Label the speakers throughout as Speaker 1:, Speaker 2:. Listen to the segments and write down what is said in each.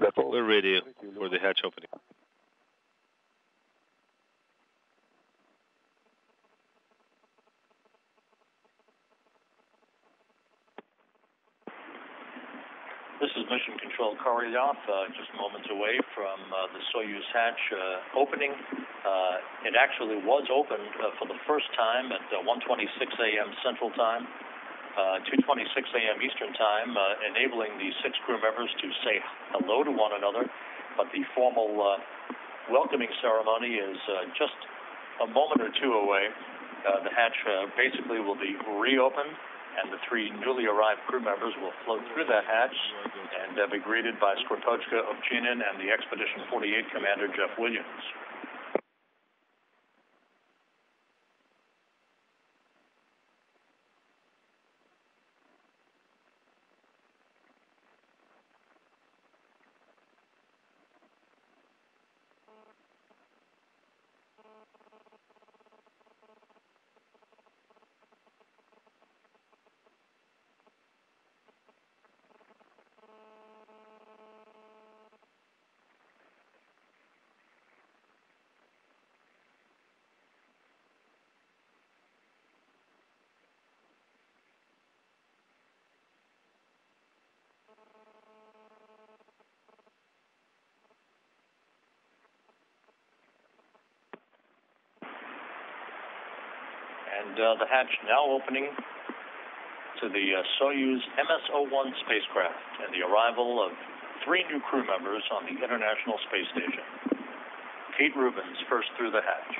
Speaker 1: That's all.
Speaker 2: We're ready for the hatch opening.
Speaker 3: This is Mission Control Korolyov, uh, just moments away from uh, the Soyuz hatch uh, opening. Uh, it actually was opened uh, for the first time at uh, 1:26 a.m. Central Time uh, 2:26 a.m. Eastern Time, uh, enabling the six crew members to say hello to one another. But the formal uh, welcoming ceremony is uh, just a moment or two away. Uh, the hatch uh, basically will be reopened and the three newly arrived crew members will float through that hatch and be greeted by Skripochka Ovchinin and the Expedition 48 Commander Jeff Williams. And uh, the hatch now opening to the uh, Soyuz MS-01 spacecraft and the arrival of three new crew members on the International Space Station. Kate Rubins first through the hatch.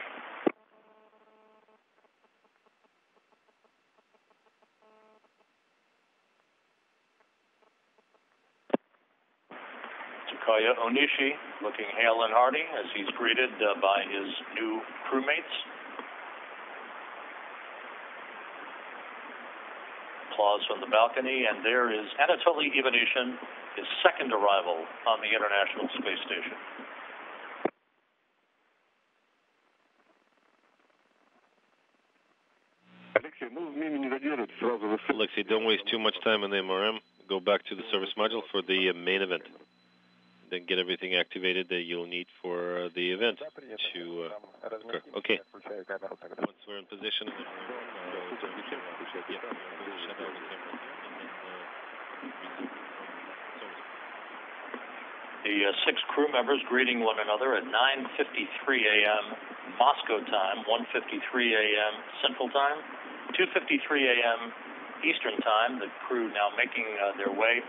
Speaker 3: Takuya Onishi looking hale and hearty as he's greeted uh, by his new crewmates. applause from the balcony, and there is Anatoly Ivanishin, his second arrival on the International Space Station.
Speaker 2: Alexei, don't waste too much time on the MRM. Go back to the service module for the uh, main event. Then get everything activated that you'll need for uh, the event to uh, Okay. Once we're in position, then we're, so we can, uh, yeah, we'll shut down the camera and then uh, resume from service.
Speaker 3: The uh, six crew members greeting one another at 9:53 a.m. Moscow time, 1:53 a.m. Central Time, 2:53 a.m. Eastern Time. The crew now making uh, their way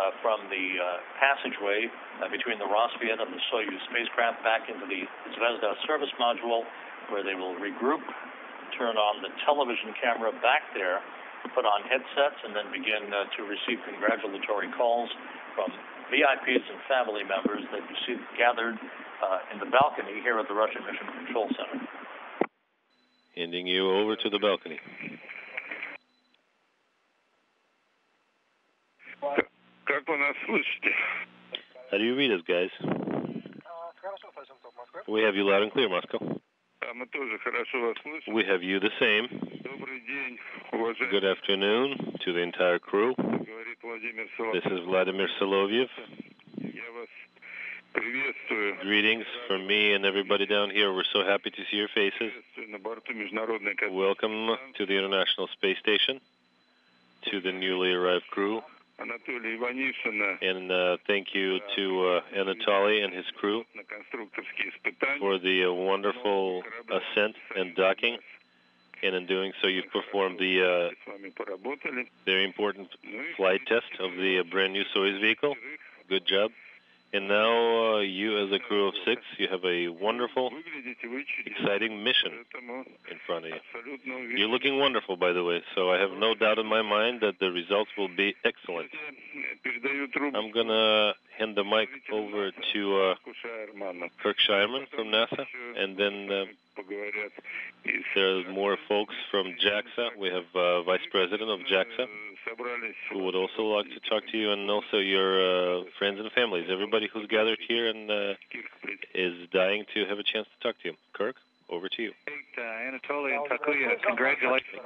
Speaker 3: uh, from the uh, passageway uh, between the Rassvet and the Soyuz spacecraft back into the Zvezda service module, where they will regroup, turn on the television camera back there, put on headsets, and then begin uh, to receive congratulatory calls from VIPs and family members that you see gathered uh, in the balcony here at the Russian Mission Control Center.
Speaker 2: Handing you over to the balcony.
Speaker 1: Как вы нас слышите?
Speaker 2: How do you read us, guys? We have you loud and clear, Moscow.
Speaker 1: А мы тоже хорошо вас слышим.
Speaker 2: We have you the same.
Speaker 1: Добрый день, уважаемый.
Speaker 2: Good afternoon to the entire crew.
Speaker 1: Говорит Владимир
Speaker 2: This
Speaker 1: Соловьев.
Speaker 2: is Vladimir Soloviev.
Speaker 1: Я вас приветствую.
Speaker 2: Greetings from me and everybody down here. We're so happy to see your faces.
Speaker 1: Приветствую на борту Международной космической
Speaker 2: Welcome to the International Space Station, to the newly arrived crew,
Speaker 1: Анатолия Иванишина
Speaker 2: and uh, thank you to uh, Anatoly and his crew
Speaker 1: на конструкторские испытания.
Speaker 2: for the uh, wonderful ascent and docking. And in doing so, you've performed the uh, very important flight test of the uh, brand new Soyuz vehicle. Good job. And now, uh, you as a crew of six, you have a wonderful, exciting mission in front of you. You're looking wonderful, by the way, so I have no doubt in my mind that the results will be excellent. I'm going to hand the mic over to uh, Kirk Shireman from NASA, and then uh, there's more folks from JAXA. We have uh, Vice President of JAXA, who would also like to talk to you, and also your uh, friends and families, everybody who's gathered here and uh, is dying to have a chance to talk to you. Kirk, over to you.
Speaker 4: Uh, Anatoly and Takuya, congratulations.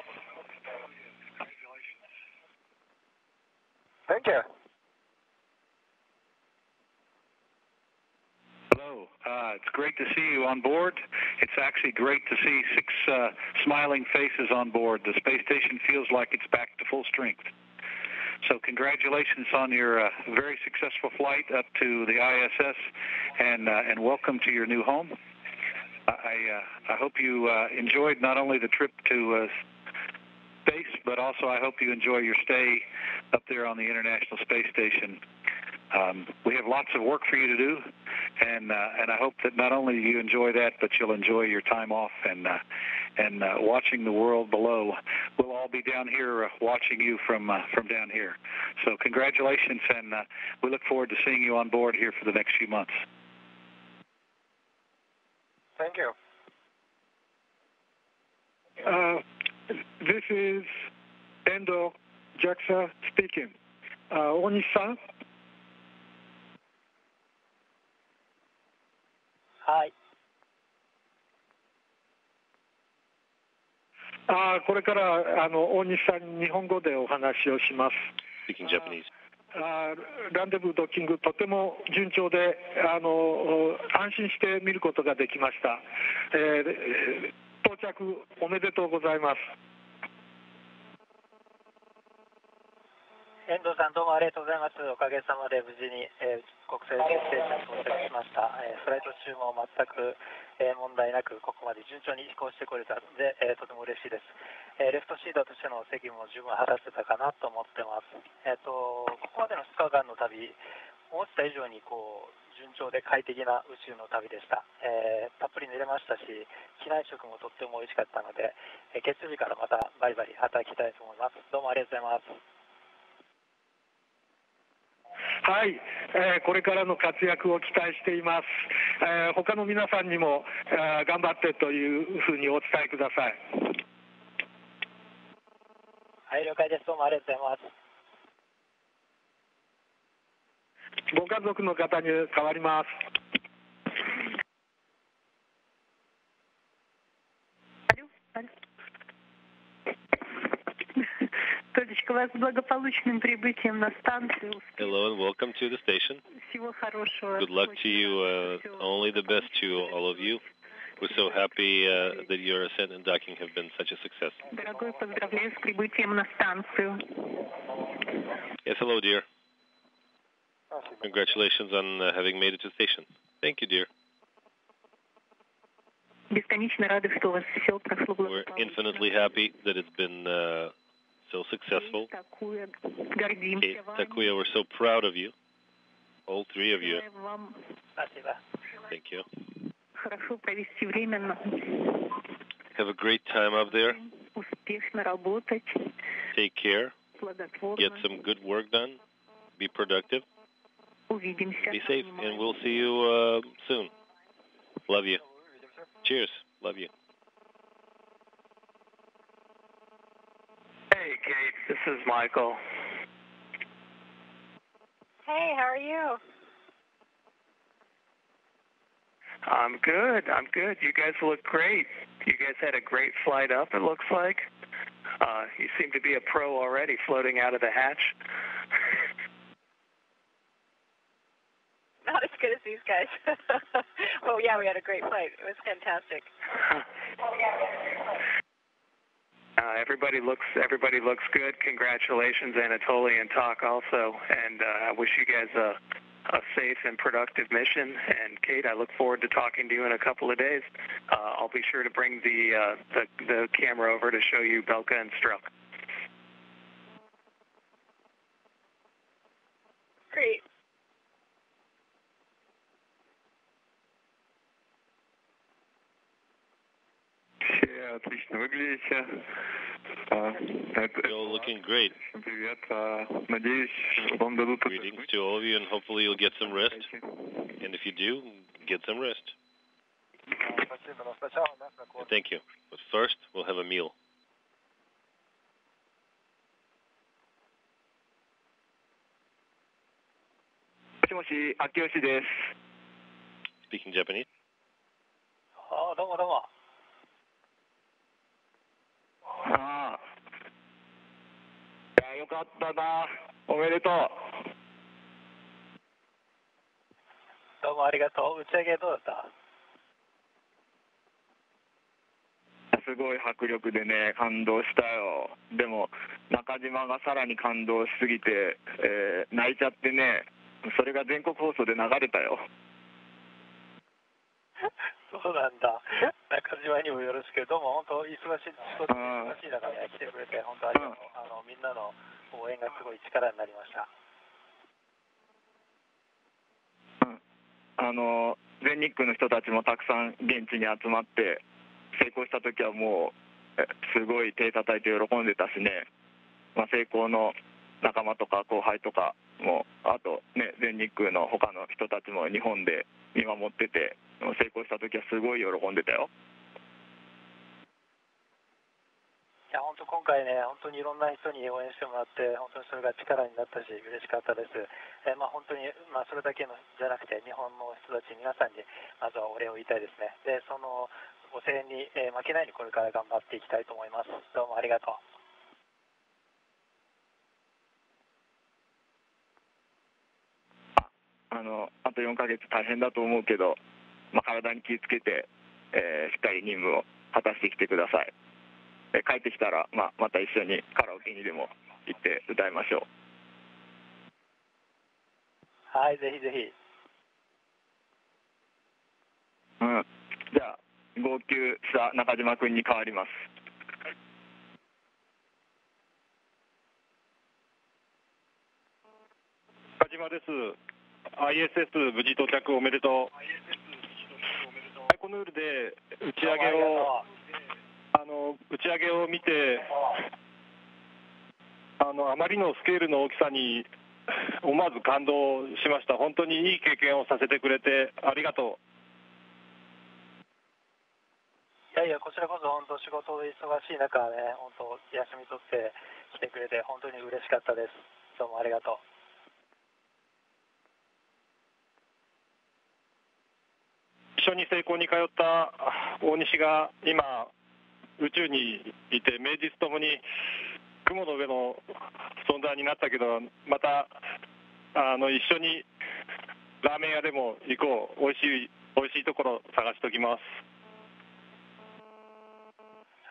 Speaker 5: Thank you.
Speaker 4: Great to see you on board. It's actually great to see six uh, smiling faces on board. The space station feels like it's back to full strength. So congratulations on your uh, very successful flight up to the ISS, and uh, and welcome to your new home. I uh, I hope you uh, enjoyed not only the trip to uh, space, but also I hope you enjoy your stay up there on the International Space Station. Um, we have lots of work for you to do, and uh, and I hope that not only you enjoy that, but you'll enjoy your time off and uh, and uh, watching the world below. We'll all be down here uh, watching you from uh, from down here. So congratulations, and uh, we look forward to seeing you on board here for the next few months.
Speaker 5: Thank you.
Speaker 6: Uh, this is Endo JAXA speaking. Uh, 大
Speaker 5: はい。
Speaker 6: あーこれからあの大西さんに日本語でお話をします。ランデブードッキング、とても順調であの安心して見ることができました、えー到着おめでとうございます。
Speaker 5: 遠藤さん、どうもありがとうございます。おかげさまで無事に、えー国際宇宙ステーションに到着しました。えーフライト中も全く、えー問題なく、ここまで順調に飛行してこれたので、えとても嬉しいです。えレフトシードとしての責務も十分果たせたかなと思ってます。えっ、と、ここまでの2日間の旅、思った以上にこう順調で快適な宇宙の旅でした、えーたっぷり寝れましたし機内食もとっても美味しかったので、え月曜日からまたバリバリ働きたいと思いますどうもありがとうございます
Speaker 6: はい、えーこれからの活躍を期待しています。えー他の皆さんにも、えー頑張ってというふうにお伝えください。
Speaker 5: はい了解ですどうもありがとうございます
Speaker 6: ご家族の方に代わります。
Speaker 7: Толечка, вас с благополучным прибытием на станцию.
Speaker 2: Hello and welcome to the station.
Speaker 7: Всего хорошего.
Speaker 2: Good luck to you. Uh, only the best to all of you. We're so happy uh, that your ascent and docking have been such a success.
Speaker 7: Дорогой, поздравляю с прибытием на станцию.
Speaker 2: Yes, hello, dear. Congratulations on uh, having made it to the station. Thank you, dear.
Speaker 7: Бесконечно рада, что у вас все прошло
Speaker 2: We're
Speaker 7: благополучно.
Speaker 2: infinitely happy that it's been uh, so successful. Takuya, we're so proud of you, all three of you. Thank you. Have a great time up there. Take care. Get some good work done. Be productive. Be safe, and we'll see you uh, soon. Love you. Cheers. Love you.
Speaker 8: Hey, Kate, this is Michael.
Speaker 9: Hey, how are you?
Speaker 8: I'm good. I'm good. You guys look great. You guys had a great flight up, it looks like. Uh, you seem to be a pro already floating out of the hatch.
Speaker 9: Not as good as these guys. well, yeah, we had a great flight. It was fantastic.
Speaker 8: Uh, everybody looks everybody looks good. Congratulations, Anatoly and Talk also, and uh, I wish you guys a a safe and productive mission. And Kate, I look forward to talking to you in a couple of days. Uh, I'll be sure to bring the, uh, the the camera over to show you Belka and Struck.
Speaker 9: Great.
Speaker 10: Отлично выглядите.
Speaker 2: You're looking great. Greetings to all of you, and hopefully you'll get some rest. And if you do, get some rest. Thank you. But first, we'll have a meal. Speaking Japanese.
Speaker 8: ったな、おめでとう。
Speaker 5: どうもありがとう。打ち上げどうだった？
Speaker 11: すごい迫力でね、感動したよ。でも、中島がさらに感動しすぎて、えー、泣いちゃってね、それが全国放送で流れたよ。
Speaker 5: そうなんだ。中島にもよろしく。どうも、本当、忙しい、忙しい中ね、来てくれて、本当ありがとう。あの、みんなの応援がすごい力になりました。
Speaker 11: あの全日空の人たちもたくさん現地に集まって成功した時はもうすごい手叩いて喜んでたしね、まあ、成功の仲間とか後輩とかもあとね全日空の他の人たちも日本で見守ってて成功した時はすごい喜んでたよ。
Speaker 5: いや、本当今回ね、本当にいろんな人に応援してもらって、本当にそれが力になったし、嬉しかったです。えーまあ、本当に、まあ、それだけのじゃなくて、日本の人たち皆さんに、まずはお礼を言いたいですね。で、そのご声援に、えー負けないようにこれから頑張っていきたいと思います。どうもありがとう。
Speaker 11: あのあと4ヶ月大変だと思うけど、まあ、体に気をつけて、えーしっかり任務を果たしてきてください。えー帰ってきたら、まあ、また一緒にカラオケにでも行って歌いましょう。
Speaker 5: はい、ぜひぜひ。
Speaker 11: うん、じゃあ、号泣した中島君に代わります。
Speaker 7: 中島です。ISS 無事到着おめでとう。バイコヌールで打ち上げを、打ち上げを見て、あのあまりのスケールの大きさに思わず感動しました。本当にいい経験をさせてくれてありがとう。
Speaker 5: いやいや、こちらこそ本当仕事で忙しい中ね、本当休み取って来てくれて本当に嬉しかったです。どうもありがとう。
Speaker 7: 一緒に成功に通った大西が今、宇宙にいて、名実ともに雲の上の存在になったけど、またあの一緒にラーメン屋でも行こう、美味しい美味しいところ探しておきます。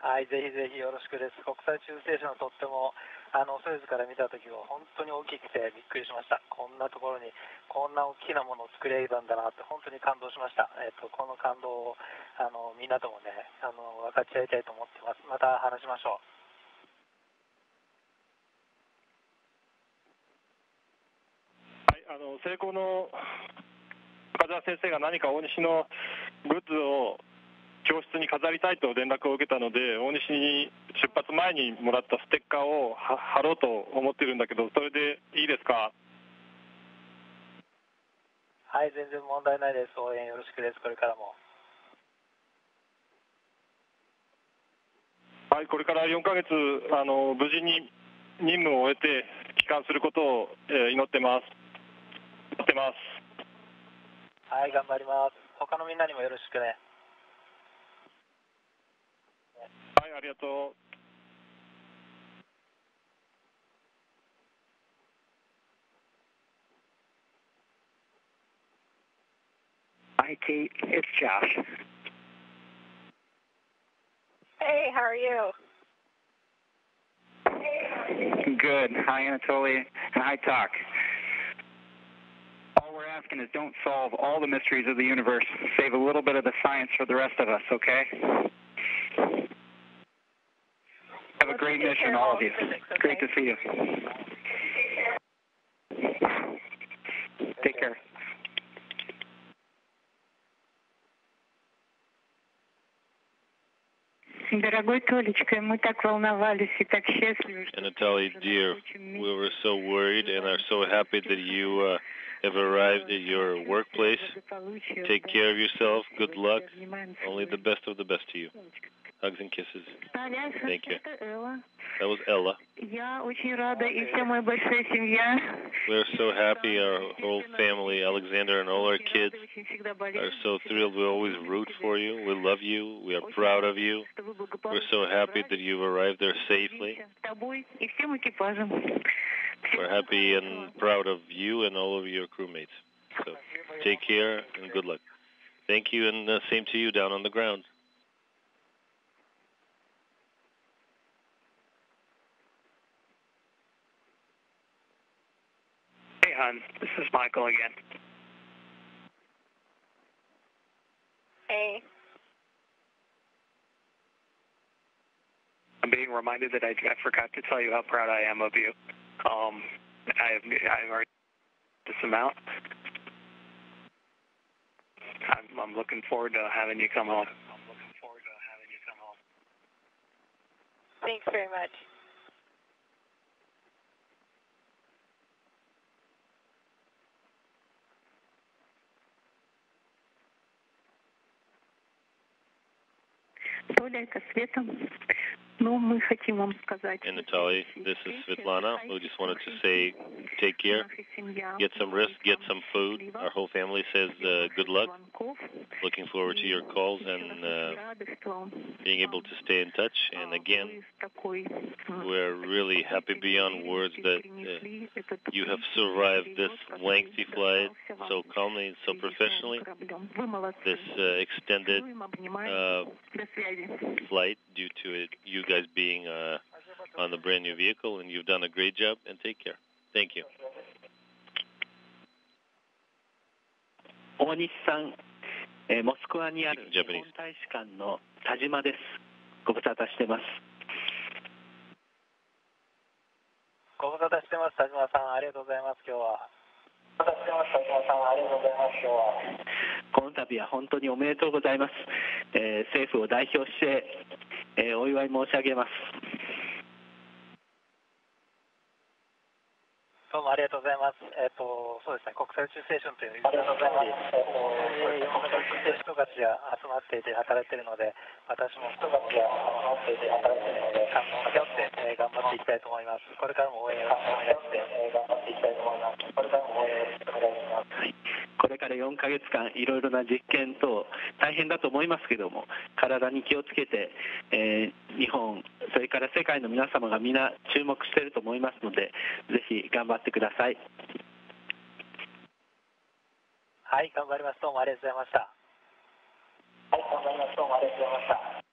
Speaker 5: はい、ぜひぜひよろしくです。国際宇宙ステーションとっても、あの、ソユーズから見たときは本当に大きくてびっくりしました。こんなところに、こんな大きなものを作れたんだなって本当に感動しました。えっ、と、この感動を、あの、みんなともね、あの、分かち合いたいと思ってます。また話しましょう。
Speaker 7: はい、あの成功の中澤先生が何か大西のグッズを教室に飾りたいと連絡を受けたので、大西に出発前にもらったステッカーをは貼ろうと思ってるんだけど、それでいいですか？
Speaker 5: はい、全然問題ないです。応援よろしくです。これからも。
Speaker 7: はい、これから4ヶ月、あの無事に任務を終えて帰還することを、えー祈ってます。祈ってます。
Speaker 5: はい、頑張ります。他のみんなにもよろしくね。
Speaker 7: はい、ありがとう。
Speaker 4: Hi, Kate. It's Josh.
Speaker 9: Hey, how are you?
Speaker 4: Good. Hi, Anatoly. And hi, Talk. All we're asking is don't solve all the mysteries of the universe. Save a little bit of the science for the rest of us, okay? great mission, all of you. Great to see you. Take care.
Speaker 12: Дорогой Толечка, мы так волновались и так счастливы, что
Speaker 2: Anatoly, dear, we were so worried and are so happy that you uh, have arrived at your workplace. Take care of yourself. Good luck. Only the best of the best to you. Hugs and kisses. Thank you.
Speaker 12: это Элла.
Speaker 2: That was Ella.
Speaker 12: Я очень рада, и вся моя большая семья.
Speaker 2: We're so happy. Our whole family, Alexander and all our kids, are so thrilled. We always root for you. We love you. We are proud of you. We're so happy that you've arrived there safely.
Speaker 12: с тобой и всем экипажем.
Speaker 2: We're happy and proud of you and all of your crewmates. So take care and good luck. Thank you, and uh, same to you down on the ground.
Speaker 8: Hon. This is Michael again.
Speaker 9: Hey.
Speaker 8: I'm being reminded that I, I forgot to tell you how proud I am of you. Um, I have I've already this amount. I'm, looking forward to having you come home. I'm looking forward to having you come home.
Speaker 9: Thanks very much.
Speaker 12: Толя, это Света.
Speaker 2: And Natalie, this is Svetlana. We just wanted to say take care, get some rest, get some food. Our whole family says uh, good luck. Looking forward to your calls and uh, being able to stay in touch. And again, we're really happy beyond words that uh, you have survived this lengthy flight so calmly and so professionally. This uh, extended uh, flight due to it, you guys being uh, on the brand new vehicle, and you've done a great job. And take care. Thank you.
Speaker 6: 大西さん、えーモスクワにある日
Speaker 2: Japanese
Speaker 6: 本大使館の田島です。ご無沙汰してます。
Speaker 5: ご無沙汰してます、田島さん。ありがとうございます、今日は。ご無沙汰してます、田島さん。ありがとうございます、今日は。
Speaker 6: この度は本当におめでとうございます。えー政府を代表して、えーお祝い申し上げます。
Speaker 5: どうもありがとうございます。えっ、と、そうですね、国際宇宙ステーションという、ありがとうございます。えー、いろんな人たちが集まっていて働いているので、私も人たちが集まっていて働いているので、感動を背負って、えー頑張っていきたいと思います。これからも応援よろしくお願いして、えー頑張っていきたいと思います。これからも応援よろしくお願いします。
Speaker 6: はい、これから4ヶ月間、いろいろな実験等、大変だと思いますけども、体に気をつけて、えー日本、それから世界の皆様が皆注目していると思いますので、ぜひ頑張ってください。
Speaker 5: はい、頑張ります。どうもありがとうございました。はい、頑張ります。どうもありがとうございました。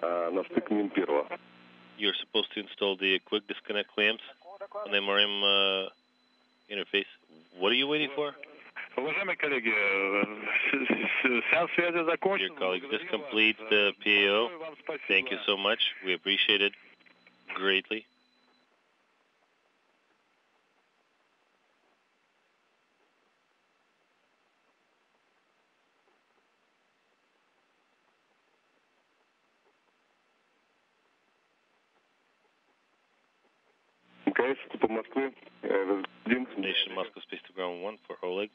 Speaker 1: на стык МИН первого.
Speaker 2: you're supposed to install the quick disconnect clamps on the MRM uh, interface. What are you waiting for?
Speaker 4: Уважаемые коллеги, э, с- с- сеанс связи закончен.
Speaker 2: Dear colleagues, this
Speaker 4: Благодарю вас.
Speaker 2: completes the PAO.
Speaker 4: Большое вам спасибо.
Speaker 2: Thank you so much. We appreciate it greatly.
Speaker 1: Moskva, Moskva,
Speaker 2: Vadim. Moscow, space to ground one for Oleg.